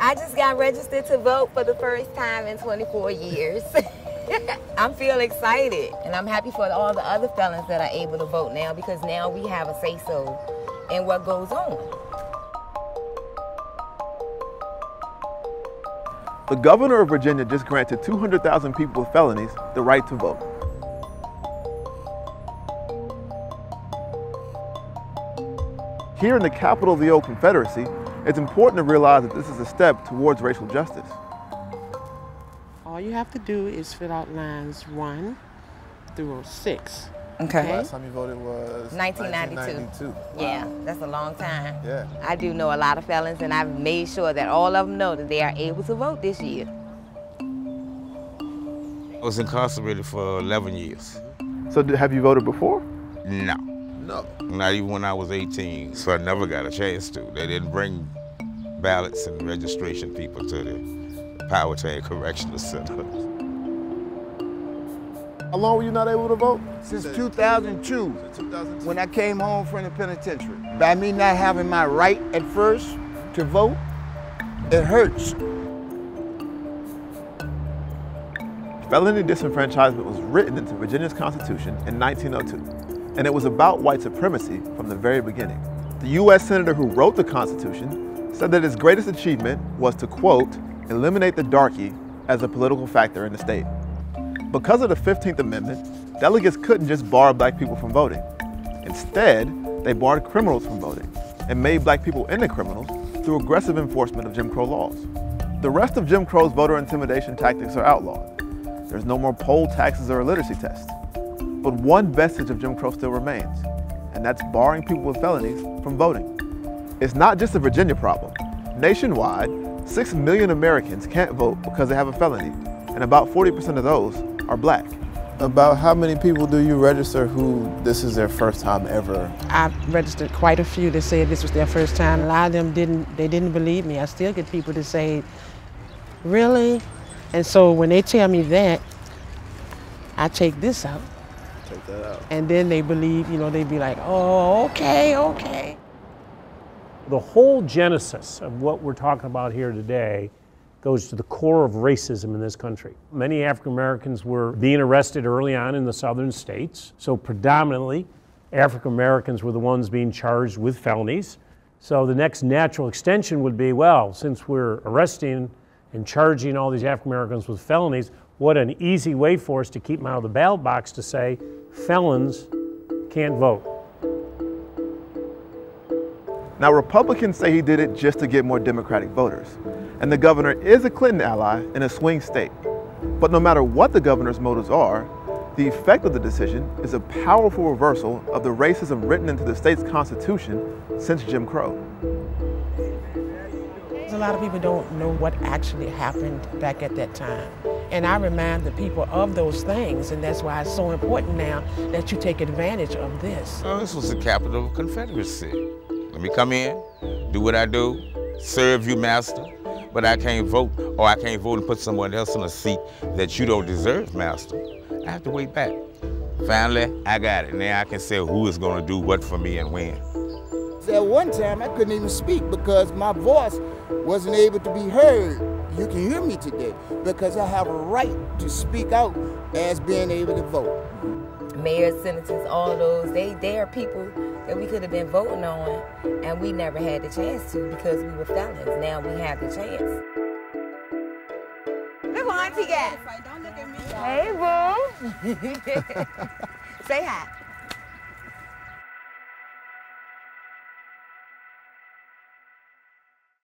I just got registered to vote for the first time in 24 years. I'm feel excited and I'm happy for all the other felons that are able to vote now because now we have a say so in what goes on. The governor of Virginia just granted 200,000 people with felonies the right to vote. Here in the capital of the old Confederacy, it's important to realize that this is a step towards racial justice. All you have to do is fill out lines one through six. Okay. Last time you voted was 1992. 1992. Yeah, that's a long time. Yeah. I do know a lot of felons, and I've made sure that all of them know that they are able to vote this year. I was incarcerated for 11 years. So have you voted before? No, No. not even when I was 18, so I never got a chance to. They didn't bring ballots and registration people to the Powhatan Correctional Center. How long were you not able to vote? Since 2002, Since 2002. when I came home from the penitentiary. By me not having my right at first to vote, it hurts. Felony disenfranchisement was written into Virginia's Constitution in 1902, and it was about white supremacy from the very beginning. The U.S. Senator who wrote the Constitution said that his greatest achievement was to, quote, eliminate the darky as a political factor in the state. Because of the 15th Amendment, delegates couldn't just bar black people from voting. Instead, they barred criminals from voting and made black people into criminals through aggressive enforcement of Jim Crow laws. The rest of Jim Crow's voter intimidation tactics are outlawed. There's no more poll taxes or literacy test. But one vestige of Jim Crow still remains, and that's barring people with felonies from voting. It's not just a Virginia problem. Nationwide, 6 million Americans can't vote because they have a felony, and about 40% of those are black. About how many people do you register who this is their first time ever? I've registered quite a few that said this was their first time. A lot of them didn't, they didn't believe me. I still get people to say, really? And so when they tell me that, I take this out. Take that out. And then they believe, you know, they'd be like, oh, okay, okay. The whole genesis of what we're talking about here today goes to the core of racism in this country. Many African Americans were being arrested early on in the southern states, so predominantly African Americans were the ones being charged with felonies. So the next natural extension would be well, since we're arresting and charging all these African Americans with felonies, what an easy way for us to keep them out of the ballot box to say felons can't vote. Now, Republicans say he did it just to get more Democratic voters. And the governor is a Clinton ally in a swing state. But no matter what the governor's motives are, the effect of the decision is a powerful reversal of the racism written into the state's constitution since Jim Crow. A lot of people don't know what actually happened back at that time. And I remind the people of those things, and that's why it's so important now that you take advantage of this. Oh, this was the capital of Confederacy. Let me come in, do what I do, serve you, master, but I can't vote, or I can't vote and put someone else in a seat that you don't deserve, master. I have to wait back. Finally, I got it. Now I can say who is going to do what for me and when. At one time, I couldn't even speak because my voice wasn't able to be heard. You can hear me today because I have a right to speak out as being able to vote. Mayors, senators, all those, they, they are people that we could have been voting on, and we never had the chance to because we were felons. Now we have the chance. Look what Auntie got. Hey, boo. Say hi.